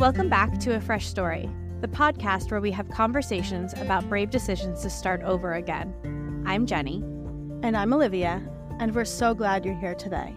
Welcome back to A Fresh Story, the podcast where we have conversations about brave decisions to start over again. I'm Jenny. And I'm Olivia, and we're so glad you're here today.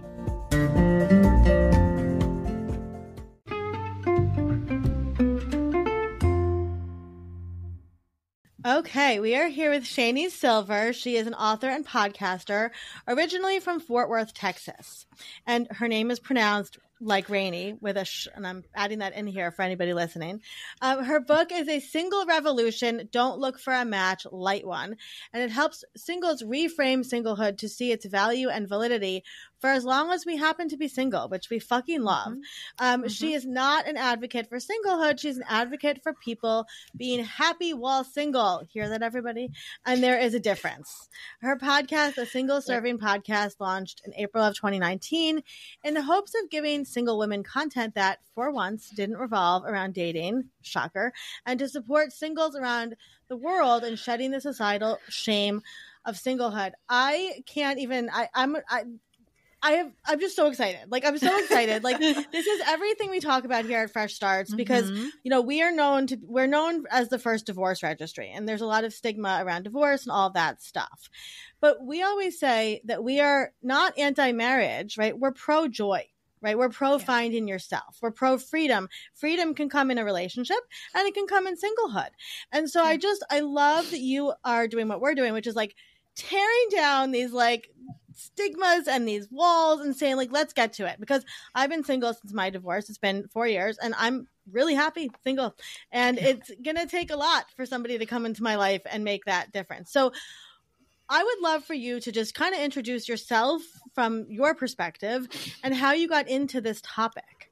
Okay, we are here with Shani Silver. She is an author and podcaster, originally from Fort Worth, Texas. And her name is pronounced like Rainy with a sh, and I'm adding that in here for anybody listening. Um, her book is a single revolution. Don't look for a match, light one, and it helps singles reframe singlehood to see its value and validity for as long as we happen to be single, which we fucking love. Mm-hmm. Um, mm-hmm. She is not an advocate for singlehood. She's an advocate for people being happy while single. Hear that, everybody? And there is a difference. Her podcast, a single serving podcast, launched in April of 2019 in the hopes of giving single women content that, for once, didn't revolve around dating, shocker, and to support singles around the world and shedding the societal shame of singlehood. I can't even. I, I'm. I, I have I'm just so excited. Like I'm so excited. like this is everything we talk about here at Fresh Starts because mm-hmm. you know, we are known to we're known as the first divorce registry and there's a lot of stigma around divorce and all that stuff. But we always say that we are not anti-marriage, right? We're pro-joy right? We're pro finding yourself. We're pro freedom. Freedom can come in a relationship and it can come in singlehood. And so yeah. I just, I love that you are doing what we're doing, which is like tearing down these like stigmas and these walls and saying like let's get to it because i've been single since my divorce it's been four years and i'm really happy single and it's gonna take a lot for somebody to come into my life and make that difference so i would love for you to just kind of introduce yourself from your perspective and how you got into this topic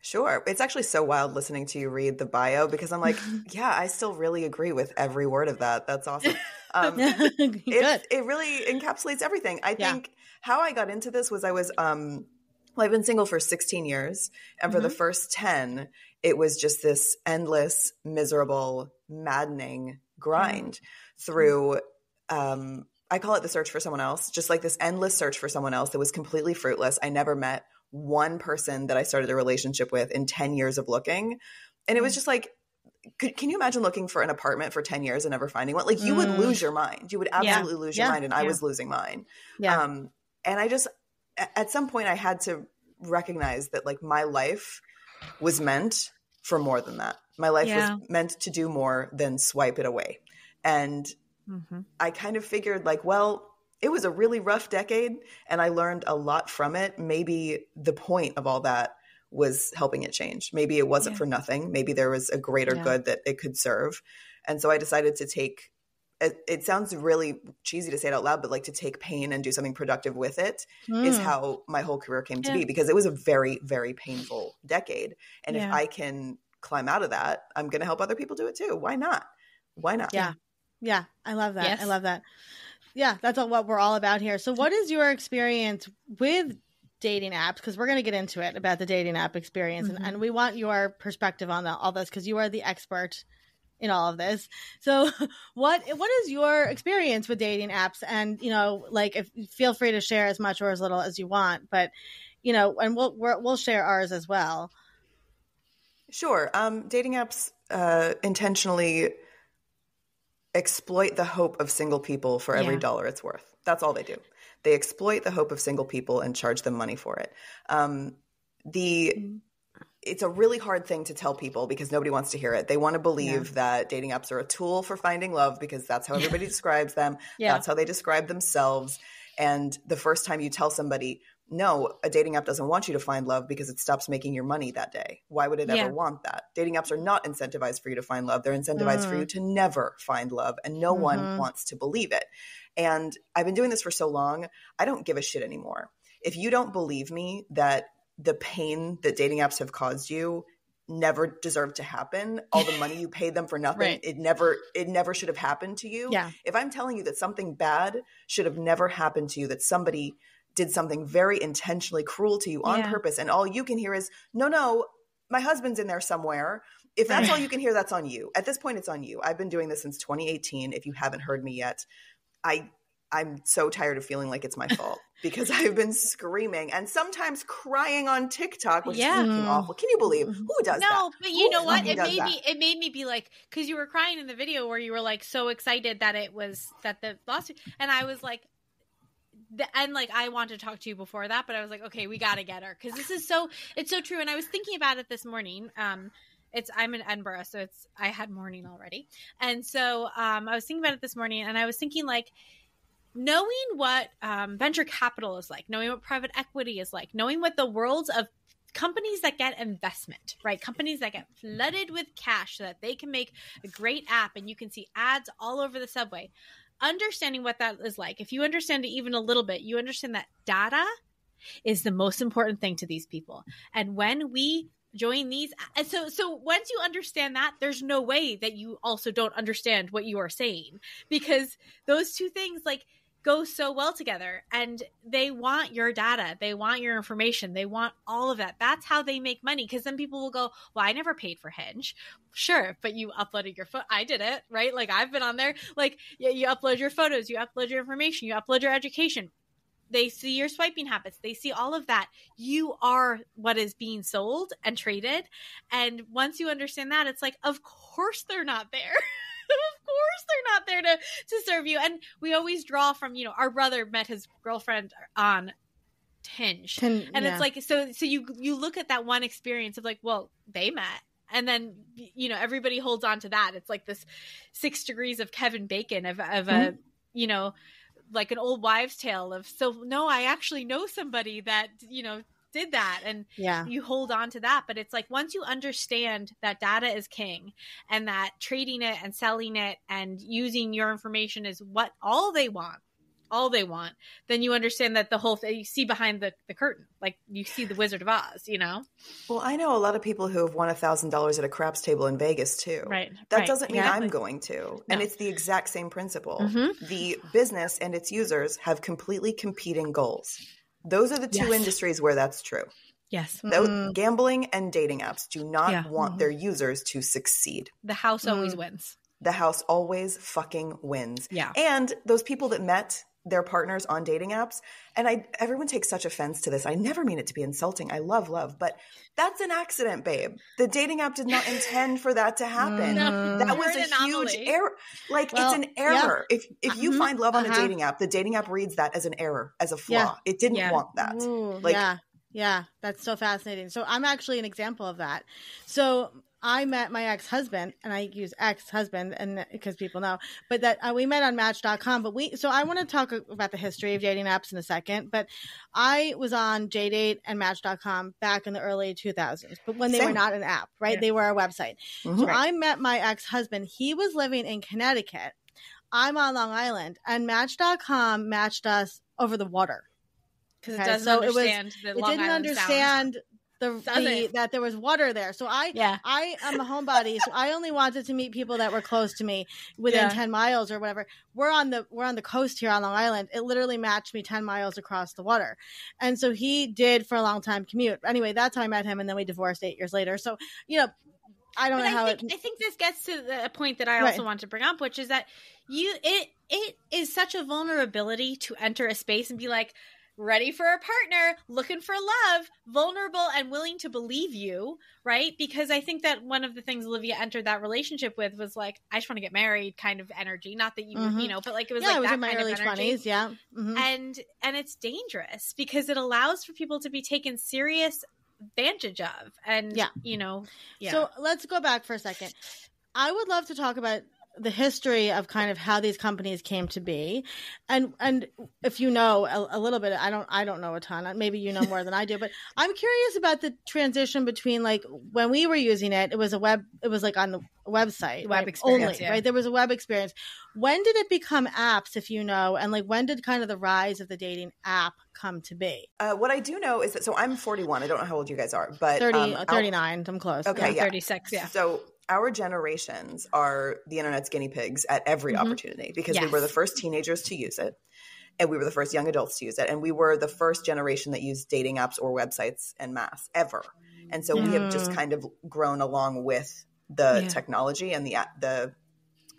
Sure. It's actually so wild listening to you read the bio because I'm like, yeah, I still really agree with every word of that. That's awesome. Um, it, it really encapsulates everything. I yeah. think how I got into this was I was, um, well, I've been single for 16 years. And for mm-hmm. the first 10, it was just this endless, miserable, maddening grind mm-hmm. through, um, I call it the search for someone else, just like this endless search for someone else that was completely fruitless. I never met one person that I started a relationship with in 10 years of looking. And it was mm. just like, could, can you imagine looking for an apartment for 10 years and never finding one? Like you mm. would lose your mind. You would absolutely yeah. lose your yeah. mind. And I was losing mine. Yeah. Um, and I just, at some point I had to recognize that like my life was meant for more than that. My life was meant to do more than swipe it away. And mm-hmm. I kind of figured like, well, it was a really rough decade and I learned a lot from it. Maybe the point of all that was helping it change. Maybe it wasn't yeah. for nothing. Maybe there was a greater yeah. good that it could serve. And so I decided to take it, it, sounds really cheesy to say it out loud, but like to take pain and do something productive with it mm. is how my whole career came yeah. to be because it was a very, very painful decade. And if I can climb out of that, I'm going to help other people do it too. Why not? Why not? Yeah. Yeah. I love that. Yes. I love that. Yeah, that's what we're all about here. So, what is your experience with dating apps? Because we're going to get into it about the dating app experience, mm-hmm. and, and we want your perspective on all this because you are the expert in all of this. So, what what is your experience with dating apps? And you know, like, if feel free to share as much or as little as you want, but you know, and we'll we will share ours as well. Sure. Um, dating apps uh, intentionally exploit the hope of single people for every yeah. dollar it's worth. That's all they do. They exploit the hope of single people and charge them money for it. Um, the mm-hmm. it's a really hard thing to tell people because nobody wants to hear it. They want to believe yeah. that dating apps are a tool for finding love because that's how everybody describes them. Yeah. That's how they describe themselves. And the first time you tell somebody, no, a dating app doesn't want you to find love because it stops making your money that day. Why would it yeah. ever want that? Dating apps are not incentivized for you to find love. They're incentivized mm. for you mm. to never find love, and no mm-hmm. one wants to believe it. And I've been doing this for so long, I don't give a shit anymore. If you don't believe me that the pain that dating apps have caused you never deserved to happen all the money you paid them for nothing right. it never it never should have happened to you. Yeah. If i'm telling you that something bad should have never happened to you that somebody did something very intentionally cruel to you on yeah. purpose and all you can hear is no no my husband's in there somewhere. If that's all you can hear that's on you. At this point it's on you. I've been doing this since 2018 if you haven't heard me yet i I'm so tired of feeling like it's my fault because I've been screaming and sometimes crying on TikTok, which yeah. is fucking awful. Can you believe mm-hmm. who does no, that? No, but you who know what? It made that? me it made me be like because you were crying in the video where you were like so excited that it was that the lawsuit, and I was like, and like I wanted to talk to you before that, but I was like, okay, we got to get her because this is so it's so true. And I was thinking about it this morning. Um, it's I'm in Edinburgh, so it's I had morning already, and so um, I was thinking about it this morning, and I was thinking like knowing what um, venture capital is like, knowing what private equity is like, knowing what the worlds of companies that get investment, right? Companies that get flooded with cash so that they can make a great app and you can see ads all over the subway. Understanding what that is like, if you understand it even a little bit, you understand that data is the most important thing to these people. And when we join these and so so once you understand that there's no way that you also don't understand what you are saying because those two things like go so well together and they want your data they want your information they want all of that. That's how they make money because then people will go well i never paid for hinge. Sure but you uploaded your foot i did it right? Like i've been on there. Like you, you upload your photos you upload your information you upload your education they see your swiping habits. They see all of that. You are what is being sold and traded. And once you understand that it's like of course they're not there. Of course they're not there to to serve you. And we always draw from you know our brother met his girlfriend on Hinge, and yeah. it's like so so you you look at that one experience of like well they met. And then you know everybody holds on to that. It's like this six degrees of kevin bacon of, of mm-hmm. a you know like an old wives tale of so no i actually know somebody that you know did that and yeah. you hold on to that. But it's like once you understand that data is king and that trading it and selling it and using your information is what all they want all they want then you understand that the whole thing you see behind the, the curtain like you see the wizard of oz you know well i know a lot of people who have won a thousand dollars at a craps table in vegas too right that right. doesn't mean exactly. i'm going to no. and it's the exact same principle mm-hmm. the business and its users have completely competing goals those are the two yes. industries where that's true. Yes. Mm-hmm. Gambling and dating apps do not yeah. want mm-hmm. their users to succeed. The house always mm. wins. The house always fucking wins. Yeah. And those people that met their partners on dating apps. And i everyone takes such offense to this. I never mean it to be insulting. I love love but that's an accident babe. The dating app did not intend for that to happen. No, that was a huge error. Like well, it's an error. Yeah. if if you uh-huh, find love on uh-huh. a dating app the dating app reads that as an error as a flaw. Yeah. it didn't yeah. want that. Ooh, like yeah. Yeah. That's so fascinating. So i'm actually an example of that. So I met my ex husband, and I use ex husband, and because people know, but that uh, we met on Match.com. But we, so I want to talk about the history of dating apps in a second. But I was on JDate and Match.com back in the early 2000s, but when they Same. were not an app, right? Yeah. They were a website. Mm-hmm. So right. I met my ex husband. He was living in Connecticut. I'm on Long Island, and Match.com matched us over the water because it doesn't so understand it, was, it didn't understand sound the, the that there was water there. So I yeah. I am a homebody, so I only wanted to meet people that were close to me within yeah. 10 miles or whatever. We're on the we're on the coast here on Long Island. It literally matched me 10 miles across the water. And so he did for a long time commute. Anyway, that's how I met him and then we divorced 8 years later. So, you know, I don't but know I how think, it I think this gets to the point that I also right. want to bring up, which is that you it it is such a vulnerability to enter a space and be like ready for a partner, looking for love, vulnerable and willing to believe you, right? Because I think that one of the things Olivia entered that relationship with was like, I just want to get married kind of energy. Not that you, mm-hmm. you know, but like it was yeah, like it was that in my kind early of energy. 20s, yeah. Mm-hmm. And and it's dangerous because it allows for people to be taken serious advantage of. And yeah, you know, yeah. So let's go back for a second. I would love to talk about the history of kind of how these companies came to be. And and if you know a, a, little bit i don't i don't know a ton. Maybe you know more than i do but i'm curious about the transition between like when we were using it it was a web it was like on the website web right? experience only yeah. right? There was a web experience. When did it become apps if you know and like when did kind of the rise of the dating app come to be? Uh, what i do know is that so i'm 41 i don't know how old you guys are but 30 um, 39 i'm close. Okay yeah, yeah. 36 yeah. So our generations are the internet's guinea pigs at every mm-hmm. opportunity because yes. we were the first teenagers to use it and we were the first young adults to use it and we were the first generation that used dating apps or websites en masse ever and so mm. we have just mm. kind of grown along with the yeah. technology and the the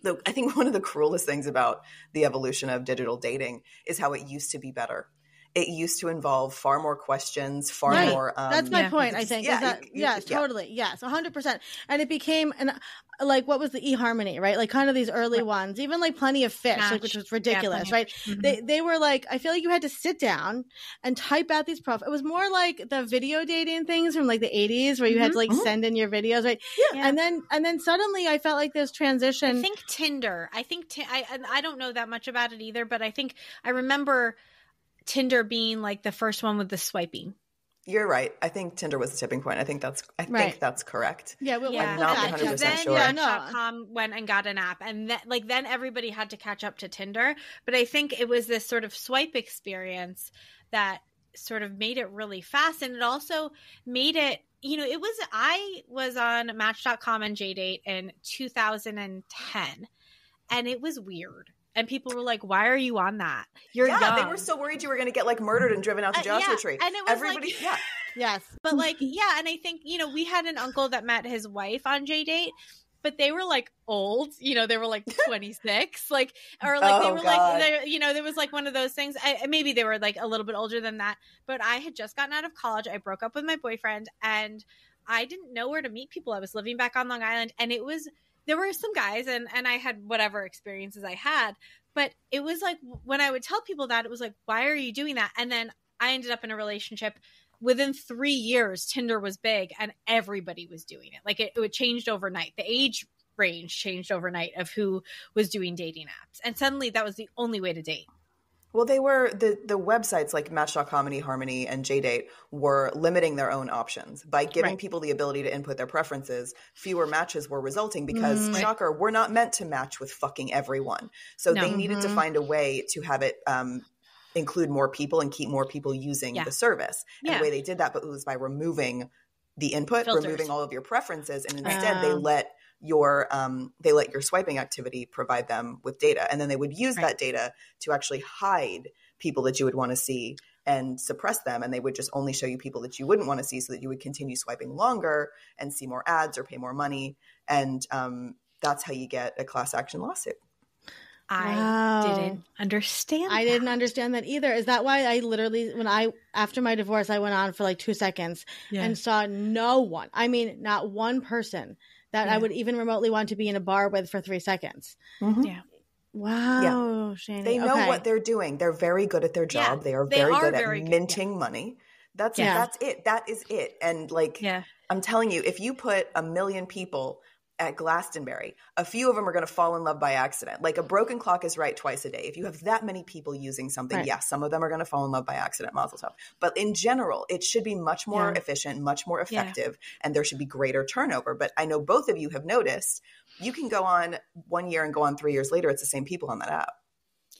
the, I think one of the cruelest things about the evolution of digital dating is how it used to be better it used to involve far more questions, far right. more. Um, That's my yeah. point. I think. Yeah, that, you, you, yes, yeah. totally. Yes, hundred percent. And it became an like what was the eHarmony, right? Like kind of these early right. ones, even like Plenty of Fish, like, which was ridiculous, yeah, right? Mm-hmm. They they were like, I feel like you had to sit down and type out these profiles. It was more like the video dating things from like the '80s, where you mm-hmm. had to like mm-hmm. send in your videos, right? Yeah. And then and then suddenly, I felt like this transition. I think Tinder. I think t- I I don't know that much about it either, but I think I remember Tinder being like the first one with the swiping. You're right. I think Tinder was the tipping point. I think that's I right. think that's correct. Yeah, well, yeah. I'm not 100 percent sure. Yeah, no. went and got an app, and then like then everybody had to catch up to Tinder. But I think it was this sort of swipe experience that sort of made it really fast, and it also made it. You know, it was I was on Match.com and JDate in 2010, and it was weird and people were like, "Why are you on that? You're yeah." Young. They were so worried you were going to get like murdered and driven out to Joshua uh, yeah. Tree. And it was everybody, like, yeah, yes, but like, yeah, and I think you know we had an uncle that met his wife on J date, but they were like old, you know, they were like 26, like, or like oh, they were God. like, you know, there was like one of those things. I, maybe they were like a little bit older than that, but I had just gotten out of college. I broke up with my boyfriend and I didn't know where to meet people. I was living back on Long Island and it was there were some guys and and I had whatever experiences I had, but it was like when I would tell people that it was like why are you doing that? And then I ended up in a relationship within 3 years Tinder was big and everybody was doing it. Like it, it changed overnight. The age range changed overnight of who was doing dating apps. And suddenly that was the only way to date. Well, they were the the websites like Match.com and eHarmony and JDate were limiting their own options by giving right. people the ability to input their preferences. Fewer matches were resulting because mm, shocker, we're not meant to match with fucking everyone. So no. they needed mm-hmm. to find a way to have it um, include more people and keep more people using yeah. the service. And yeah. the way they did that, but it was by removing the input, Filters. removing all of your preferences, and instead they let your um, they let your swiping activity provide them with data and then they would use right. that data to actually hide people that you would want to see and suppress them and they would just only show you people that you wouldn't want to see so that you would continue swiping longer and see more ads or pay more money and um, that's how you get a class action lawsuit I wow. didn't understand. I that. didn't understand that either. Is that why I literally, when I, after my divorce, I went on for like two seconds yeah. and saw no one. I mean, not one person that yeah. I would even remotely want to be in a bar with for three seconds. Mm-hmm. Yeah. Wow, yeah. They know okay. what they're doing. They're very good at their job. Yeah, they are very they are good very at minting good. money. That's yeah. that's it. That is it. And like yeah. I'm telling you, if you put a million people at Glastonbury, a few of them are going to fall in love by accident. Like a broken clock is right twice a day. If you have that many people using something, right. yes, some of them are going to fall in love by accident, mazel tov. But in general, it should be much more yeah. efficient, much more effective, yeah. and there should be greater turnover. But I know both of you have noticed you can go on one year and go on three years later, it's the same people on that app.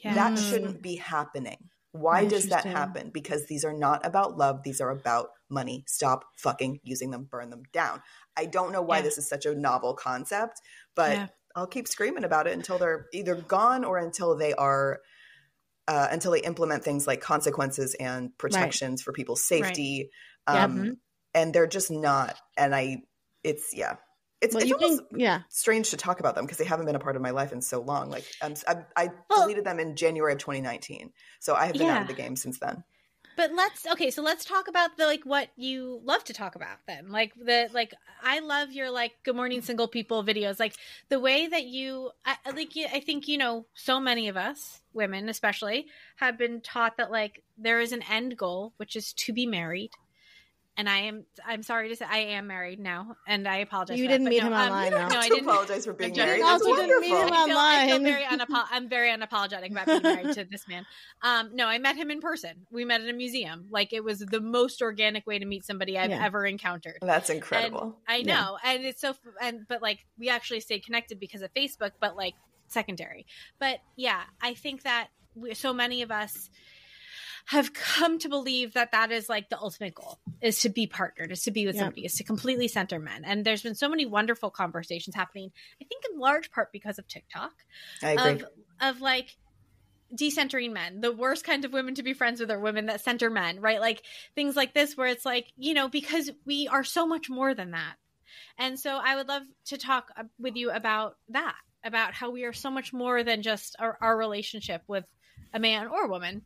Yeah. That mm. shouldn't be happening. Why does that happen? Because these are not about love. These are about money. Stop fucking using them, burn them down. I don't know why yeah. this is such a novel concept, but yeah. I'll keep screaming about it until they're either gone or until they are uh, until they implement things like consequences and protections right. for people's safety. Right. Um, mm-hmm. And they're just not. And I, it's yeah, it's, well, it's almost can, yeah strange to talk about them because they haven't been a part of my life in so long. Like I'm, I, I well, deleted them in January of 2019, so I have been yeah. out of the game since then. But let's okay, so let's talk about the like what you love to talk about then. Like the like I love your like good morning single people videos. Like the way that you I like I think you know so many of us women especially have been taught that like there is an end goal which is to be married and I am I'm sorry to say I am married now, and I apologize. You didn't that, meet no, him um, online. no, I didn't apologize for being married. You also didn't meet him online. I feel, I feel very unapo- I'm very unapologetic about being married to this man. Um, no, I met him in person. We met at a museum. Like it was the most organic way to meet somebody I've yeah. ever encountered. That's incredible. And I know, yeah. and it's so and but like we actually stayed connected because of Facebook, but like secondary. But yeah, I think that we, so many of us have come to believe that that is like the ultimate goal is to be partnered, is to be with yeah. somebody, is to completely center men. And there's been so many wonderful conversations happening, I think in large part because of TikTok. I agree. Of, of like decentering men. The worst kind of women to be friends with are women that center men, right? Like things like this where it's like, you know, because we are so much more than that. And so I would love to talk with you about that about how we are so much more than just our, our relationship with a man or a woman.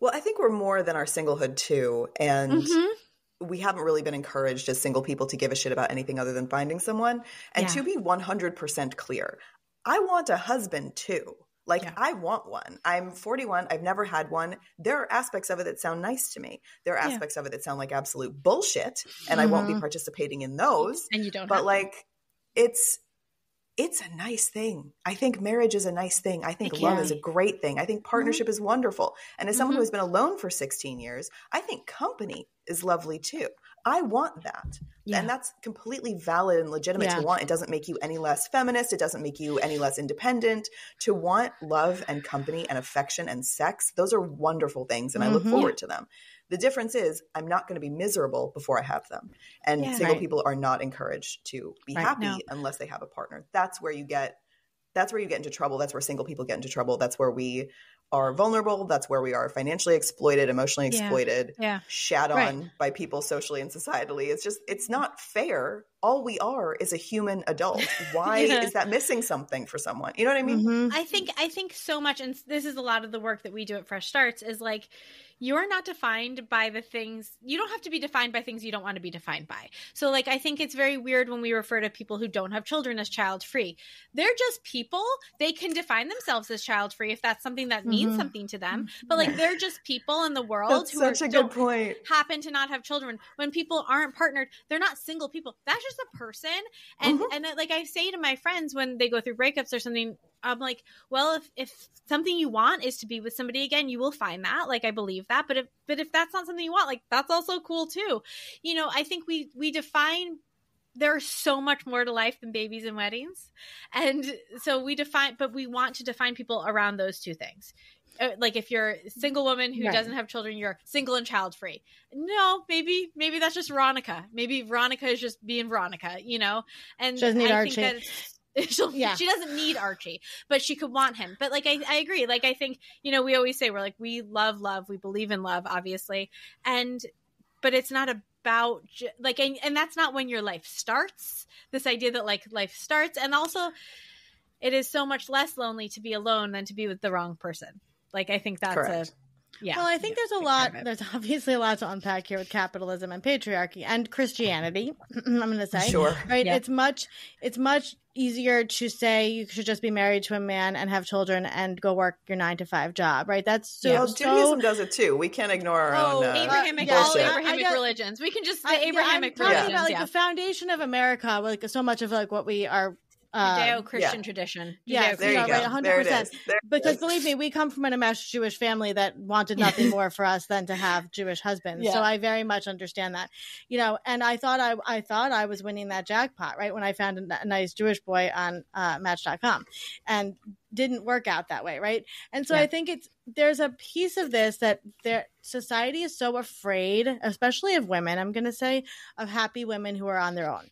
Well, I think we're more than our singlehood too, and mm-hmm. we haven't really been encouraged as single people to give a shit about anything other than finding someone. And yeah. to be 100% clear, I want a husband too. Like, yeah. I want one. I'm 41. I've never had one. There are aspects of it that sound nice to me. There are aspects yeah. of it that sound like absolute bullshit, and mm-hmm. I won't be mm-hmm. participating in those. And you don't. But like, it's it's a nice thing. I think marriage is a nice thing. I think love is a great thing. I think mm-hmm. partnership mm-hmm. is wonderful. And as someone mm-hmm. who has been alone for 16 years, I think company is lovely too. I want that. Yeah. And that's completely valid and legitimate yeah. to want. It doesn't make you any less feminist. It doesn't make you any less independent. To want love and company and affection and sex, those are wonderful things. And mm-hmm. I look mm-hmm. forward to them. The difference is I'm not going to be miserable before I have them. And yeah, single right. people are not encouraged to be right, happy no. unless they have a partner. That's where you get that's where you get into trouble. That's where single people get into trouble. That's where we are vulnerable. That's where we are financially exploited, emotionally exploited, yeah. yeah. shat on right. by people socially and societally. It's just, it's not fair. All we are is a human adult. Why yeah. is that missing something for someone? You know what I mean? Mm-hmm. I think, I think so much, and this is a lot of the work that we do at Fresh Starts is like, you're not defined by the things you don't have to be defined by things you don't want to be defined by. So like I think it's very weird when we refer to people who don't have children as child free. They're just people. They can define themselves as child free if that's something that means mm-hmm. something to them. But like they're just people in the world that's who such are, a good point. happen to not have children. When people aren't partnered, they're not single people. That's just a person. And mm-hmm. and like I say to my friends when they go through breakups or something, I'm like, well, if if something you want is to be with somebody again, you will find that. Like I believe that. But if but if that's not something you want, like that's also cool too. You know, I think we we define there's so much more to life than babies and weddings. And so we define but we want to define people around those two things. Uh, like if you're a single woman who right. doesn't have children, you're single and child free. No, maybe maybe that's just Veronica. Maybe Veronica is just being Veronica, you know. And she doesn't need I Archie. Think that yeah. she doesn't need Archie, but she could want him. But like I, I agree. Like I think, you know, we always say we're like we love love, we believe in love, obviously. And but it's not about like and, and that's not when your life starts. This idea that like life starts and also it is so much less lonely to be alone than to be with the wrong person. Like I think that's Correct. a yeah. Well, I think there's a lot. There's obviously a lot to unpack here with capitalism and patriarchy and Christianity. I'm going to say, sure, right? Yeah. It's much. It's much easier to say you should just be married to a man and have children and go work your nine to five job, right? That's so. Yeah. Well, Judaism does it too. We can't ignore our oh, own. Uh, Abrahamic, all Abrahamic religions. We can just say Abrahamic yeah, religions. About, like yeah. the foundation of America, like so much of like what we are um, Judeo-Christian yeah. tradition. Yeah, there you go. Right, 100%. There it is. There because believe me, we come from an enmeshed Jewish family that wanted nothing more for us than to have Jewish husbands. Yeah. So I very much understand that. You know, and I thought I I thought I was winning that jackpot, right? When I found a, a nice Jewish boy on uh, match.com and didn't work out that way, right? And so yeah. I think it's there's a piece of this that there society is so afraid, especially of women, I'm going to say, of happy women who are on their own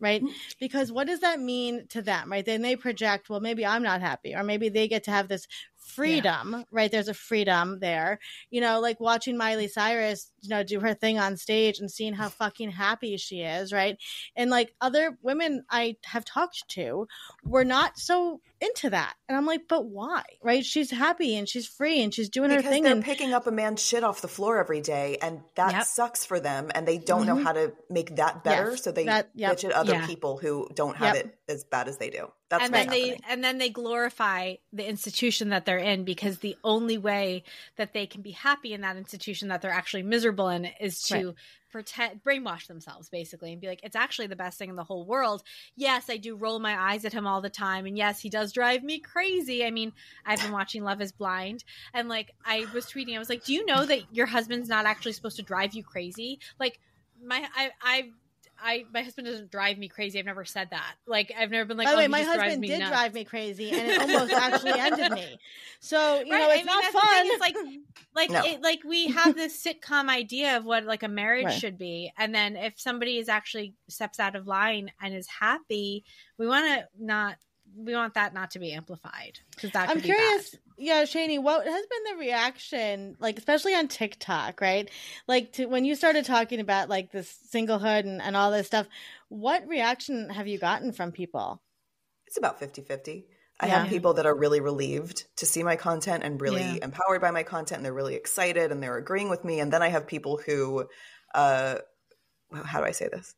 right? Because what does that mean to them, right? Then they project, well, maybe I'm not happy, or maybe they get to have this freedom, yeah. right? There's a freedom there. You know, like watching Miley Cyrus, you know, do her thing on stage and seeing how fucking happy she is, right? And like other women I have talked to were not so into that. And I'm like, but why? Right? She's happy and she's free and she's doing because her thing. They're and picking up a man's shit off the floor every day and that yep. sucks for them and they don't mm-hmm. know how to make that better. Yes. So they that, yep. bitch at other yeah. people who don't have yep. it as bad as they do. That's and then happening. they and then they glorify the institution that they're in because the only way that they can be happy in that institution that they're actually miserable in is to right. pretend brainwash themselves basically and be like it's actually the best thing in the whole world. Yes, I do roll my eyes at him all the time and yes, he does drive me crazy. I mean, I've been watching Love is Blind and like I was tweeting I was like, "Do you know that your husband's not actually supposed to drive you crazy?" Like my I I I my husband doesn't drive me crazy. I've never said that. Like I've never been like. By the oh, way, my husband did nuts. drive me crazy, and it almost actually ended me. So you right? know, it's I mean, not fun. It's like, like, no. it, like we have this sitcom idea of what like a marriage right. should be, and then if somebody is actually steps out of line and is happy, we want to not we want that not to be amplified because that. I'm curious. Yeah, Shani, what has been the reaction, like especially on TikTok, right? Like to when you started talking about like this singlehood and, and all this stuff, what reaction have you gotten from people? it's about 50 50. I yeah. have people that are really relieved to see my content and really yeah. empowered by my content and they're really excited and they're agreeing with me. And then I have people who, uh, how do I say this?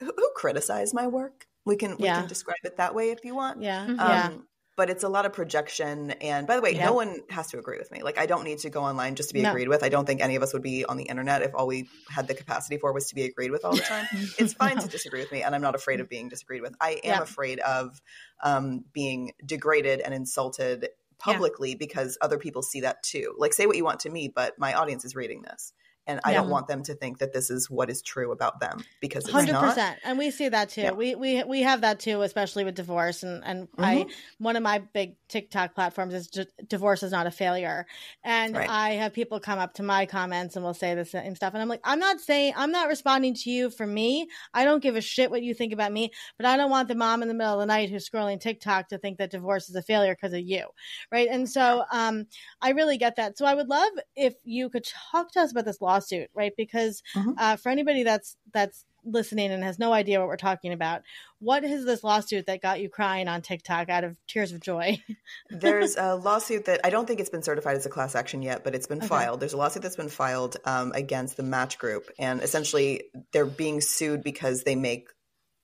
Who, who criticize my work. We can we can describe it that way if you want. Yeah. Um, yeah but it's a lot of projection. And by the way, yeah. no one has to agree with me. Like, I don't need to go online just to be no. agreed with. I don't think any of us would be on the internet if all we had the capacity for was to be agreed with all the time. it's fine to disagree with me, and I'm not afraid of being disagreed with. I am yeah. afraid of um, being degraded and insulted publicly yeah. because other people see that too. Like, say what you want to me, but my audience is reading this and I yeah. don't want them to think that this is what is true about them because it's 100%. not. And we see that too. Yeah. We we we have that too, especially with divorce. And and mm-hmm. I one of my big TikTok platforms is divorce is not a failure. And right. I have people come up to my comments and will say the same stuff. And I'm like, I'm not saying I'm not responding to you for me. I don't give a shit what you think about me, but I don't want the mom in the middle of the night who's scrolling TikTok to think that divorce is a failure because of you, right? And so um, I really get that. So I would love if you could talk to us about this law lawsuit, right? Because mm-hmm. uh, for anybody that's that's listening and has no idea what we're talking about, what is this lawsuit that got you crying on TikTok out of tears of joy? There's a lawsuit that I don't think it's been certified as a class action yet, but it's been okay. filed. There's a lawsuit that's been filed um, against the Match Group, and essentially they're being sued because they make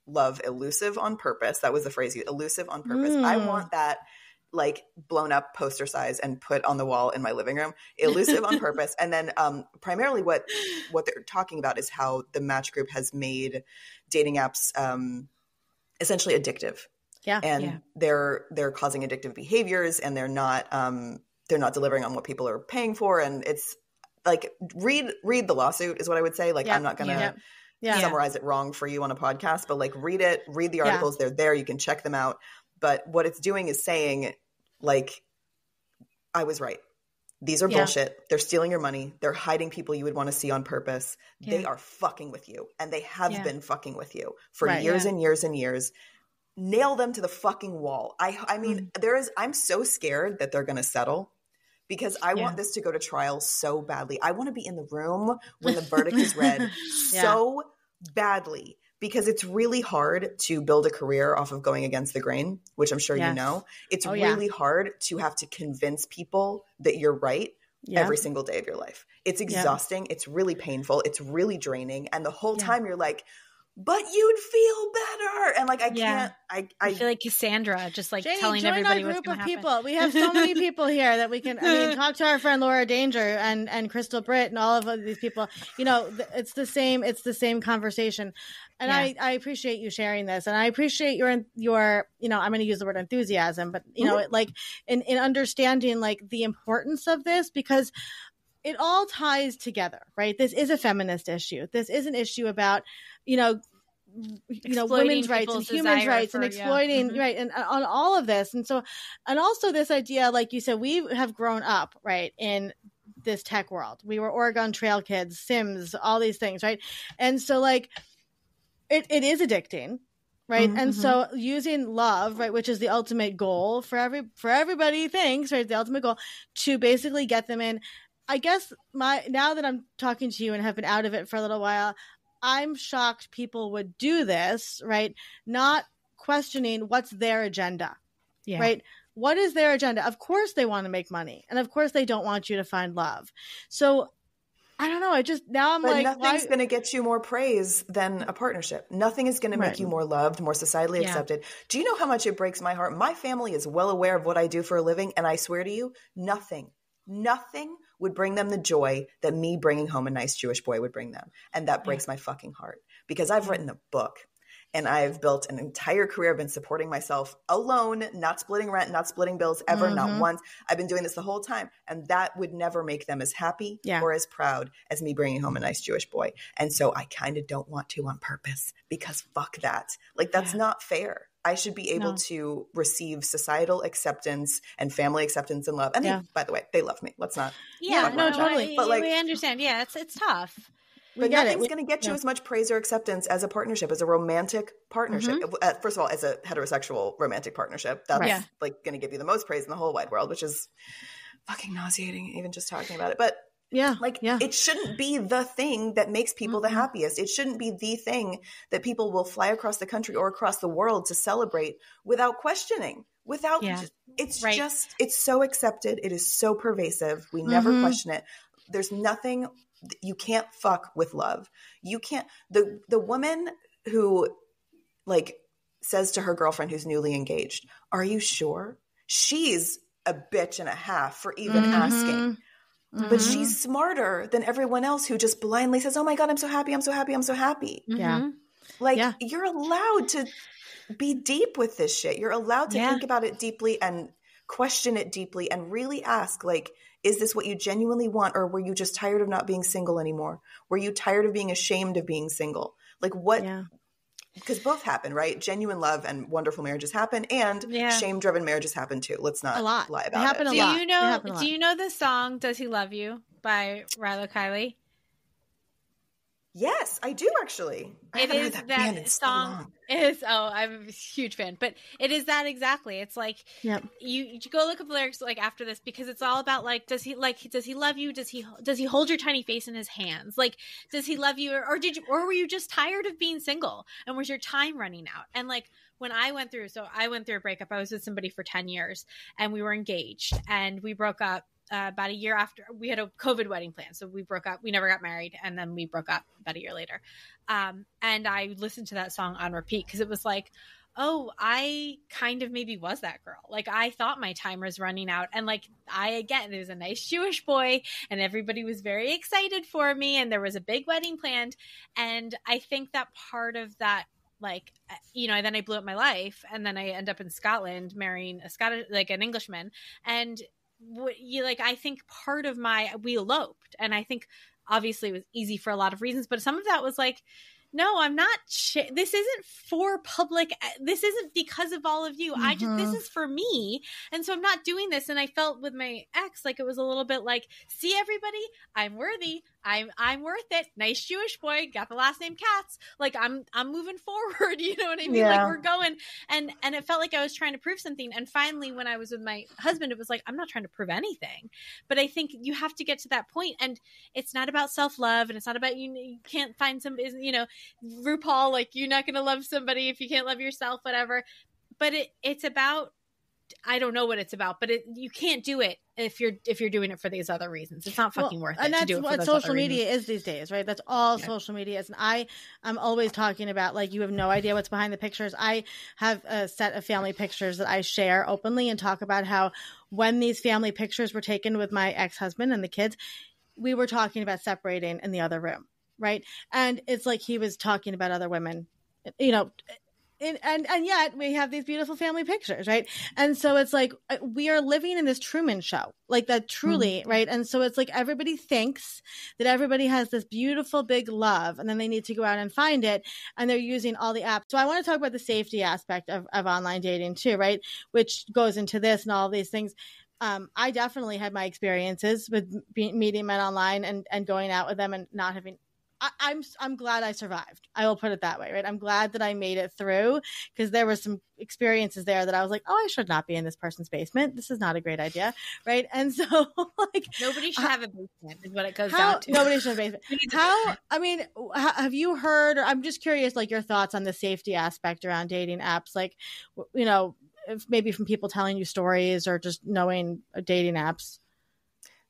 love elusive on purpose. That was the phrase, elusive on purpose. Mm. I want that like blown up poster size and put on the wall in my living room elusive on purpose and then um, primarily what what they're talking about is how the match group has made dating apps um, essentially addictive yeah and yeah. they're they're causing addictive behaviors and they're not um, they're not delivering on what people are paying for and it's like read read the lawsuit is what i would say like yeah. i'm not gonna yeah. Yeah. summarize it wrong for you on a podcast but like read it read the articles they're there you can check them out but what it's doing is saying, like, I was right. These are yeah. bullshit. They're stealing your money. They're hiding people you would want to see on purpose. Yeah. They are fucking with you. And they have yeah. been fucking with you for right, years and years and years. Nail them to the fucking wall. I I mean, mm. there is I'm so scared that they're gonna settle because I want this to go to trial so badly. I want to be in the room when the verdict is read so badly because it's really hard to build a career off of going against the grain, which I'm sure yes. you know. It's oh, really yeah. hard to have to convince people that you're right yeah. every single day of your life. It's exhausting, yeah. it's really painful, it's really draining. And the whole time you're like, but you'd feel better. And like I yeah. can't I, I, I feel like Cassandra just like Janie, telling everybody our group of happen. people. We have so many people here that we can I mean talk to our friend Laura Danger and and Crystal Britt and all of these people. You know, it's the same it's the same conversation. And yeah. I, I appreciate you sharing this, and I appreciate your your you know I'm going to use the word enthusiasm, but you know mm-hmm. like in in understanding like the importance of this because it all ties together, right? This is a feminist issue. This is an issue about you know you know women's rights and human rights for, and exploiting yeah. mm-hmm. right and uh, on all of this and so and also this idea like you said we have grown up right in this tech world we were oregon trail kids sims all these things right and so like it, it is addicting right mm-hmm. and so using love right which is the ultimate goal for every for everybody thinks right the ultimate goal to basically get them in i guess my now that i'm talking to you and have been out of it for a little while i'm shocked people would do this right not questioning what's their agenda yeah. right what is their agenda of course they want to make money and of course they don't want you to find love so I don't know. I just now I'm but like, nothing's going to get you more praise than a partnership. Nothing is going to make you more loved, more societally yeah. accepted. Do you know how much it breaks my heart? My family is well aware of what I do for a living, and I swear to you, nothing, nothing would bring them the joy that me bringing home a nice Jewish boy would bring them, and that breaks my fucking heart because I've written a book and I've built an entire career. I've been supporting myself alone, not splitting rent, not splitting bills ever, mm-hmm. not once. I've been doing this the whole time. And that would never make them as happy yeah. or as proud as me bringing home a nice Jewish boy. And so I kind of don't want to on purpose because fuck that. Like, that's yeah. not fair. I should be able no. to receive societal acceptance and family acceptance and love. And yeah. they, by the way, they love me. Let's not. Yeah, no, totally. But like, we understand. Yeah, it's it's tough but nothing's going to get you yeah. as much praise or acceptance as a partnership, as a romantic partnership. Mm-hmm. First of all, as a heterosexual romantic partnership, that's right. like going to give you the most praise in the whole wide world, which is fucking nauseating, even just talking about it. But Yeah. Like yeah. it shouldn't be the thing that makes people mm-hmm. the happiest. It shouldn't be the thing that people will fly across the country or across the world to celebrate without questioning. Without yeah. just, it's right. just it's so accepted. It is so pervasive. We never mm-hmm. question it. There's nothing you can't fuck with love. You can't the the woman who like says to her girlfriend who's newly engaged, "Are you sure?" She's a bitch and a half for even mm-hmm. asking Mm-hmm. But she's smarter than everyone else who just blindly says, Oh my God, I'm so happy. I'm so happy. I'm so happy. Yeah. Mm-hmm. Like yeah. you're allowed to be deep with this shit. You're allowed to yeah. think about it deeply and question it deeply and really ask, like, is this what you genuinely want? Or were you just tired of not being single anymore? Were you tired of being ashamed of being single? Like, what, yeah because both happen, right? Genuine love and wonderful marriages happen, and yeah. shame-driven marriages happen too. Let's not a lot. lie about they happen it. A do lot. you know? Do you know the song "Does He Love You" by Rilo Kiley? Yes, I do actually. I it is that, that song so is oh, I'm a huge fan. But it is that exactly. It's like yep. you, you go look up lyrics like after this because it's all about like does he like does he love you? Does he does he hold your tiny face in his hands? Like does he love you or, or did you or were you just tired of being single and was your time running out? And like when I went through so I went through a breakup. I was with somebody for 10 years and we were engaged and we broke up uh, about a year after we had a COVID wedding plan. So we broke up. We never got married, and then we broke up about a year later. Um, and I listened to that song on repeat because it was like, oh, I kind of maybe was that girl. Like I thought my time was running out, and like I again, there was a nice Jewish boy, and everybody was very excited for me, and there was a big wedding planned, and I think that part of that like uh, you know then i blew up my life and then i end up in scotland marrying a scottish like an englishman and what you like i think part of my we eloped and i think obviously it was easy for a lot of reasons but some of that was like no i'm not sh- this isn't for public uh, this isn't because of all of you mm-hmm. i just this mm-hmm. is for me and so i'm not doing this and i felt with my ex like it was a little bit like see everybody i'm worthy I'm I'm worth it. Nice Jewish boy, got the last name Katz. Like I'm I'm moving forward. You know what I mean? Yeah. Like we're going, and and it felt like I was trying to prove something. And finally, when I was with my husband, it was like I'm not trying to prove anything. But I think you have to get to that point. and it's not about self love, and it's not about you. You can't find some, you know, RuPaul. Like you're not going to love somebody if you can't love yourself, whatever. But it it's about I don't know what it's about, but it, you can't do it if you're if you're doing it for these other reasons. It's not fucking well, worth it. And that's what social media reasons. is these days, right? That's all yeah. social media is. And I I'm always talking about like you have no idea what's behind the pictures. I have a set of family pictures that I share openly and talk about how when these family pictures were taken with my ex husband and the kids, we were talking about separating in the other room, right? And it's like he was talking about other women you know and, and and yet we have these beautiful family pictures right? And so it's like uh, we are living in this truman show like that truly mm-hmm. right? And so it's like everybody thinks that everybody has this beautiful big love and then they need to go out and find it and they're using all the apps. So i want to talk about the safety aspect of, of online dating too right? Which goes into this and all these things. Um, I definitely had my experiences with meeting men online and, and going out with them and not having I, am I'm, I'm glad I survived. I will put it that way, right? I'm glad that I made it through because there were some experiences there that I was like, oh, I should not be in this person's basement. This is not a great idea, right? And so, like, nobody should have a basement, is what it goes how, down to. Nobody should have a basement. how? I mean, have you heard? Or I'm just curious, like, your thoughts on the safety aspect around dating apps, like, you know, maybe from people telling you stories or just knowing uh, dating apps.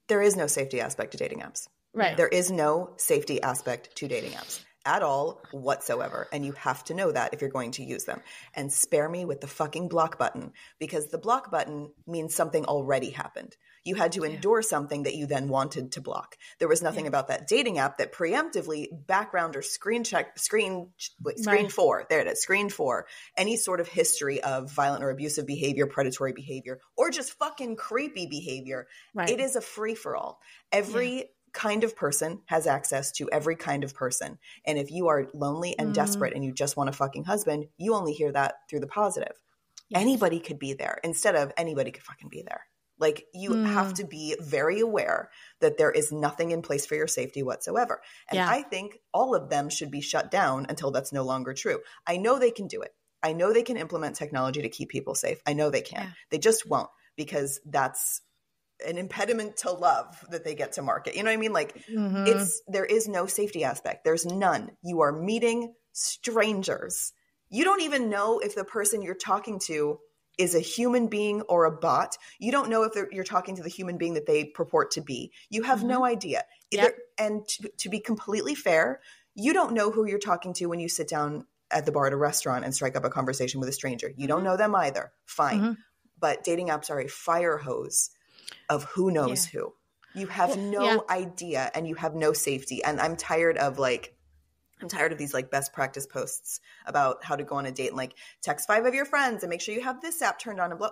There is no safety aspect to dating apps. Right. There is no safety aspect to dating apps at all whatsoever. And you have to know that if you're going to use them. And spare me with the fucking block button because the block button means something already happened. You had to endure yeah. something that you then wanted to block. There was nothing yeah. about that dating app that preemptively background or screen check, screen, wait, screen right. for, there it is, screen for any sort of history of violent or abusive behavior, predatory behavior, or just fucking creepy behavior. Right. It is a free for all. Every yeah kind of person has access to every kind of person. And if you are lonely and mm. desperate and you just want a fucking husband, you only hear that through the positive. Yes. Anybody could be there instead of anybody could fucking be there. Like you mm. have to be very aware that there is nothing in place for your safety whatsoever. And yeah. I think all of them should be shut down until that's no longer true. I know they can do it. I know they can implement technology to keep people safe. I know they can. Yeah. They just won't because that's an impediment to love that they get to market. You know what I mean? Like mm-hmm. it's there is no safety aspect. There's none. You are meeting strangers. You don't even know if the person you're talking to is a human being or a bot. You don't know if you're talking to the human being that they purport to be. You have mm-hmm. no idea. Yep. And to, to be completely fair, you don't know who you're talking to when you sit down at the bar at a restaurant and strike up a conversation with a stranger. You mm-hmm. don't know them either. Fine. Mm-hmm. But dating apps are a fire hose of who knows yeah. who. You have no yeah. idea and you have no safety. And I'm tired of like I'm tired of these like best practice posts about how to go on a date and like text five of your friends and make sure you have this app turned on and blah.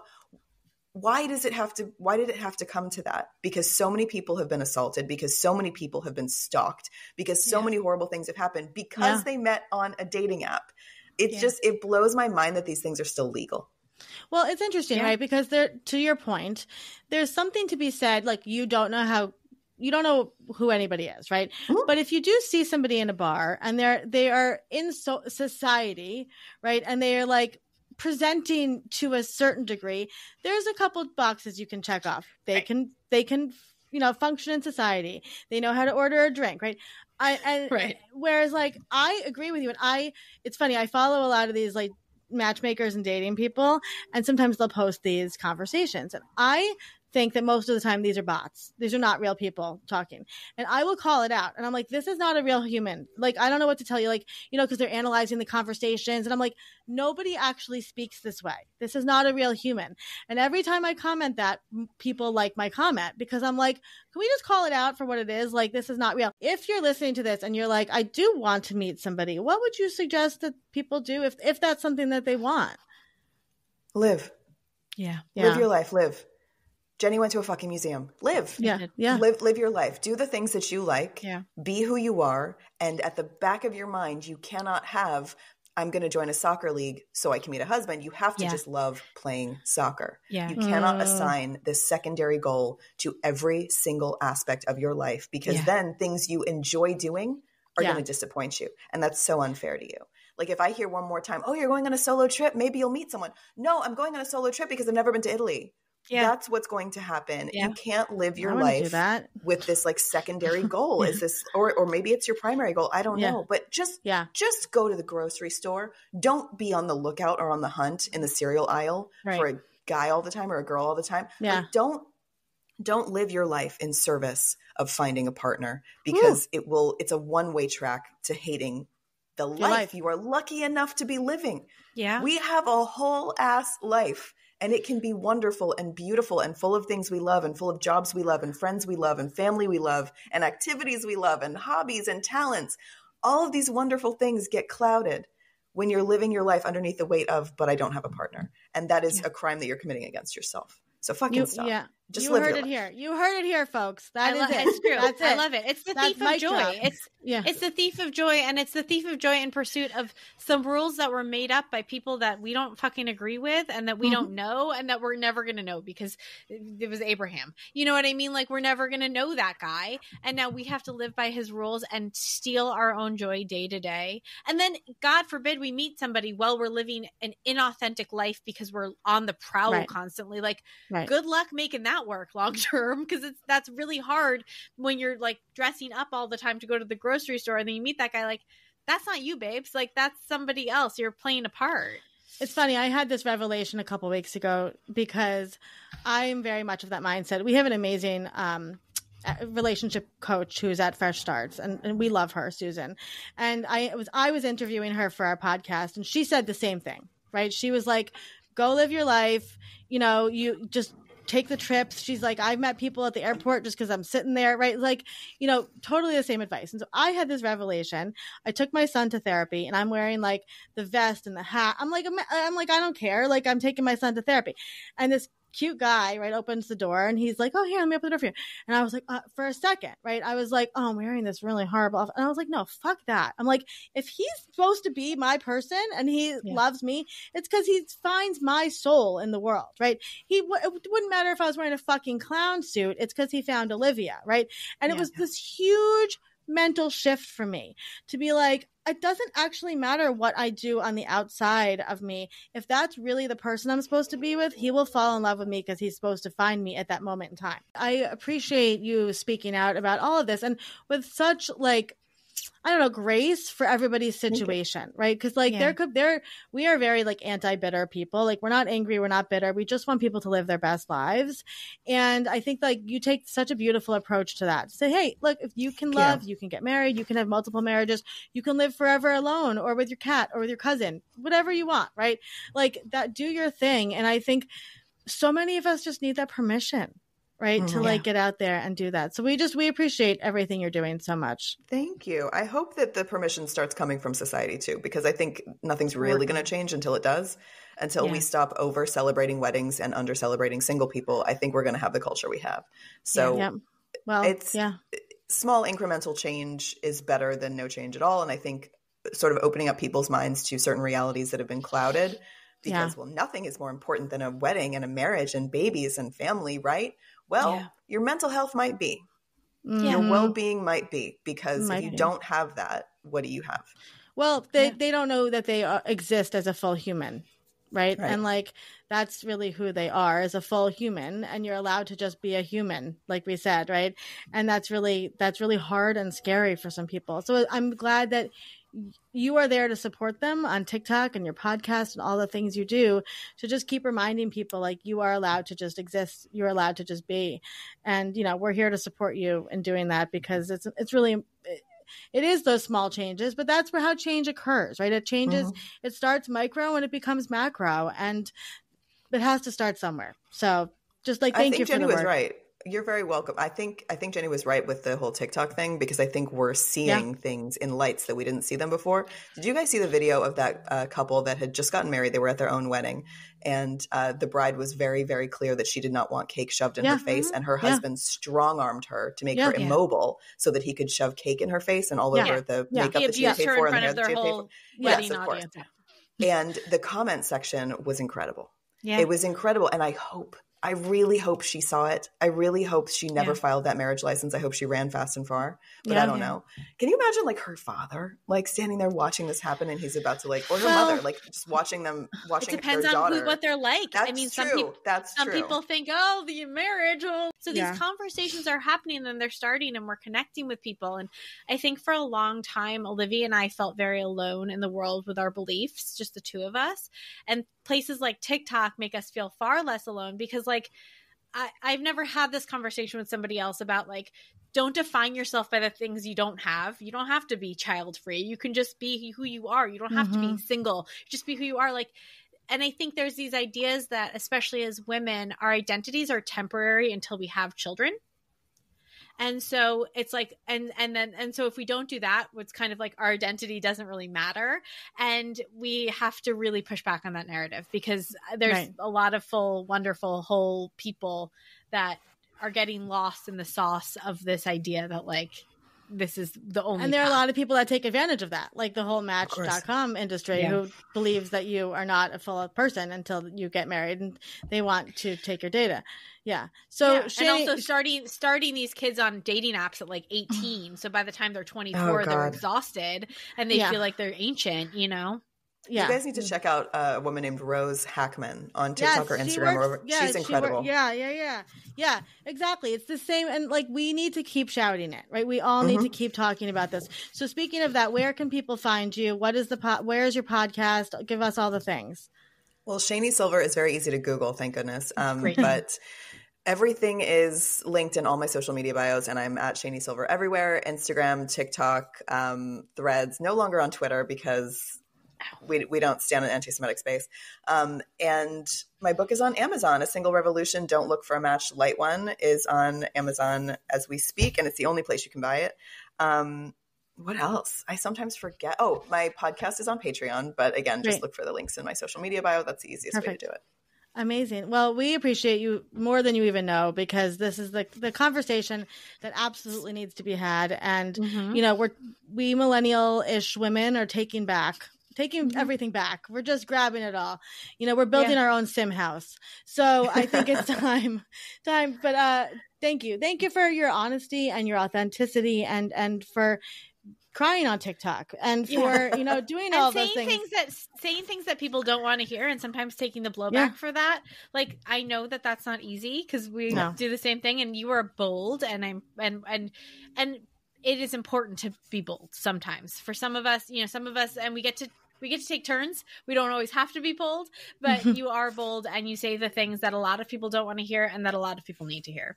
Why does it have to why did it have to come to that? Because so many people have been assaulted, because so many people have been stalked, because so yeah. many horrible things have happened because yeah. they met on a dating app. It's yeah. just it blows my mind that these things are still legal. Well, it's interesting, right? Because there to your point, there's something to be said like you don't know how you don't know who anybody is, right? Mm-hmm. But if you do see somebody in a bar and they're they are in so- society, right, and they are like presenting to a certain degree, there's a couple boxes you can check off. They right. can they can you know function in society. They know how to order a drink, right? I and right. whereas like I agree with you, and I it's funny I follow a lot of these like matchmakers and dating people and sometimes they'll post these conversations. And i think that most of the time these are bots. These are not real people talking. And I will call it out. And I'm like, this is not a real human. Like, I don't know what to tell you. Like, you know, because they're analyzing the conversations. And I'm like, nobody actually speaks this way. This is not a real human. And every time I comment that, people like my comment because I'm like, can we just call it out for what it is? Like, this is not real. If you're listening to this and you're like, I do want to meet somebody, what would you suggest that people do if, if that's something that they want? Live. Yeah. Live your life. Live Jenny went to a fucking museum. Live. Yeah. Yeah. Live live your life. Do the things that you like. Yeah. Be who you are. And at the back of your mind, you cannot have I'm going to join a soccer league so I can meet a husband. You have to yeah. just love playing soccer. Yeah. You cannot assign this secondary goal to every single aspect of your life because yeah. then things you enjoy doing are yeah. going to disappoint you. And that's so unfair to you. Like if I hear one more time, oh, you're going on a solo trip, maybe you'll meet someone. No, I'm going on a solo trip because I've never been to Italy yeah. that's what's going to happen. Yeah. You can't live your life with this like secondary goal. Is this or or maybe it's your primary goal. I don't yeah. know. But just yeah. just go to the grocery store. Don't be on the lookout or on the hunt in the cereal aisle right. for a guy all the time or a girl all the time. Yeah. Like, don't don't live your life in service of finding a partner because Ooh. it will it's a one-way track to hating the life, life you are lucky enough to be living. Yeah. We have a whole ass life and it can be wonderful and beautiful and full of things we love and full of jobs we love and friends we love and family we love and activities we love and hobbies and talents. All of these wonderful things get clouded when you're living your life underneath the weight of, but I don't have a partner. And that is yeah. a crime that you're committing against yourself. So fucking you, stop. Yeah. Just you heard it life. here. You heard it here, folks. That I is it. It's true. That's it. I love it. It's the That's thief of joy. Job. It's yeah. It's the thief of joy, and it's the thief of joy in pursuit of some rules that were made up by people that we don't fucking agree with, and that we mm-hmm. don't know, and that we're never gonna know because it was Abraham. You know what I mean? Like we're never gonna know that guy, and now we have to live by his rules and steal our own joy day to day. And then, God forbid, we meet somebody while we're living an inauthentic life because we're on the prowl right. constantly. Like, right. good luck making that work long term because it's that's really hard when you're like dressing up all the time to go to the grocery store and then you meet that guy like that's not you babes. Like that's somebody else. You're playing a part. It's funny i had this revelation a couple weeks ago because i am very much of that mindset. We have an amazing um, relationship coach who's at fresh starts and, and we love her susan. And i was i was interviewing her for our podcast and she said the same thing right? She was like go live your life. You know you just take the trips. She's like, I've met people at the airport just because I'm sitting there, right? Like, you know, totally the same advice. And so I had this revelation. I took my son to therapy and I'm wearing like the vest and the hat. I'm like, I'm, I'm like, I don't care. Like, I'm taking my son to therapy. And this cute guy, right, opens the door and he's like, Oh, here, let me open the door for you. And I was like, uh, For a second, right, I was like, Oh, I'm wearing this really horrible. And I was like, No, fuck that. I'm like, if he's supposed to be my person and he yeah. loves me, it's because he finds my soul in the world, right? He w- it wouldn't matter if I was wearing a fucking clown suit. It's because he found Olivia, right? And yeah. it was this huge mental shift for me to be like, it doesn't actually matter what I do on the outside of me. If that's really the person I'm supposed to be with, he will fall in love with me because he's supposed to find me at that moment in time. I appreciate you speaking out about all of this and with such like I don't know, grace for everybody's situation, right? Because like yeah. there could there we are very like anti-bitter people. Like we're not angry, we're not bitter. We just want people to live their best lives. And I think like you take such a beautiful approach to that. Say, hey, look, if you can love, yeah. you can get married, you can have multiple marriages, you can live forever alone or with your cat or with your cousin, whatever you want, right? Like that do your thing. And I think so many of us just need that permission right mm-hmm. to like get out there and do that so we just we appreciate everything you're doing so much thank you i hope that the permission starts coming from society too because i think nothing's really going to change until it does until yeah. we stop over celebrating weddings and under celebrating single people i think we're going to have the culture we have so yeah. well it's yeah small incremental change is better than no change at all and i think sort of opening up people's minds to certain realities that have been clouded because yeah. well nothing is more important than a wedding and a marriage and babies and family right well, yeah. your mental health might be. Mm-hmm. Your well being might be because might if you be. don't have that, what do you have? Well, they, yeah. they don't know that they uh, exist as a full human, right? right? And like that's really who they are as a full human, and you're allowed to just be a human, like we said, right? And that's really that's really hard and scary for some people. So I'm glad that you are there to support them on TikTok and your podcast and all the things you do to just keep reminding people like you are allowed to just exist, you're allowed to just be. And you know, we're here to support you in doing that because it's it's really it is those small changes, but that's where how change occurs, right? It changes, mm-hmm. it starts micro and it becomes macro and it has to start somewhere. So just like thank you for Jenny the was work. right you're very welcome. I think I think Jenny was right with the whole TikTok thing because I think we're seeing yeah. things in lights that we didn't see them before. Did you guys see the video of that uh, couple that had just gotten married? They were at their own wedding, and uh, the bride was very, very clear that she did not want cake shoved in yeah. her face, mm-hmm. and her husband yeah. strong armed her to make her immobile so that he could shove cake in her face and all over the makeup that she had paid for and the hair that she had paid for. Yes, of course. and the comment section was incredible. Yeah. It was incredible, and I hope I really hope she saw it. I really hope she never yeah. filed that marriage license. I hope she ran fast and far, but yeah, I don't yeah. know. Can you imagine like her father, like standing there watching this happen, and he's about to like, or her well, mother, like just watching them, watching. It depends on who, what they're like. That's I mean, true. some people, That's some true. people think, oh, the marriage. Oh. So these conversations are happening, and they're starting, and we're connecting with people. And I think for a long time, Olivia and I felt very alone in the world with our beliefs, just the two of us. And places like TikTok make us feel far less alone because, like I, I've never had this conversation with somebody else about like don't define yourself by the things you don't have. You don't have to be child free. You can just be who you are. You don't have mm-hmm. to be mm-hmm. single. Just be who you are. Like, and I think there's these ideas that, especially as women, our identities are temporary until we have children and so it's like and and then and so if we don't do that it's kind of like our identity doesn't really matter and we have to really push back on that narrative because there's right. a lot of full wonderful whole people that are getting lost in the sauce of this idea that like this is the only and there path. are a lot of people that take advantage of that like the whole match.com industry yeah. who believes that you are not a full person until you get married and they want to take your data yeah so yeah. and also starting starting these kids on dating apps at like 18 so by the time they're 24 oh, they're exhausted and they yeah. feel like they're ancient you know yeah. You guys need to check out a woman named Rose Hackman on TikTok yes, or Instagram. Works, or yeah, She's incredible. She yeah, yeah, yeah. Yeah, exactly. It's the same. And like, we need to keep shouting it, right? We all need mm-hmm. to keep talking about this. So, speaking of that, where can people find you? What is the, po- where is your podcast? Give us all the things. Well, Shani Silver is very easy to Google, thank goodness. Um, but everything is linked in all my social media bios, and I'm at Shani Silver everywhere Instagram, TikTok, um, threads, no longer on Twitter because we, we don't stand in anti-Semitic space. Um, and my book is on Amazon. A Single Revolution, Don't Look for a Match, Light One is on Amazon as we speak, and it's the only place you can buy it. Um, what else? I sometimes forget. Oh, my podcast is on Patreon, but again, just look for the links in my social media bio. That's the easiest Perfect. way to do it. Amazing. Well, we appreciate you more than you even know because this is the the conversation that absolutely needs to be had. And mm-hmm. you know, we're we millennial ish women are taking back taking mm-hmm. everything back. We're just grabbing it all. You know, we're building yeah. our own sim house. So I think it's time, time. But uh, thank you. Thank you for your honesty and your authenticity and and for crying on TikTok and for yeah. you know doing all those things. things. that saying things that people don't want to hear and sometimes taking the blowback yeah. for that. Like I know that that's not easy because we no. do the same thing and you are bold and I'm and and and it is important to be bold sometimes for some of us you know some of us and we get to we get to take turns we don't always have to be bold but you are bold and you say the things that a lot of people don't want to hear and that a lot of people need to hear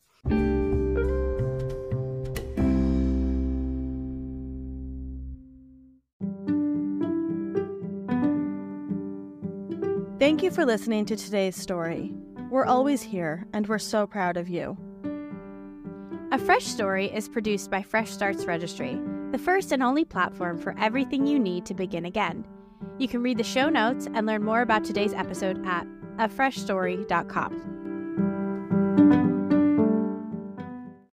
Thank you for listening to today's story. We're always here, and we're so proud of you. A Fresh Story is produced by Fresh Starts Registry, the first and only platform for everything you need to begin again. You can read the show notes and learn more about today's episode at afreshstory.com.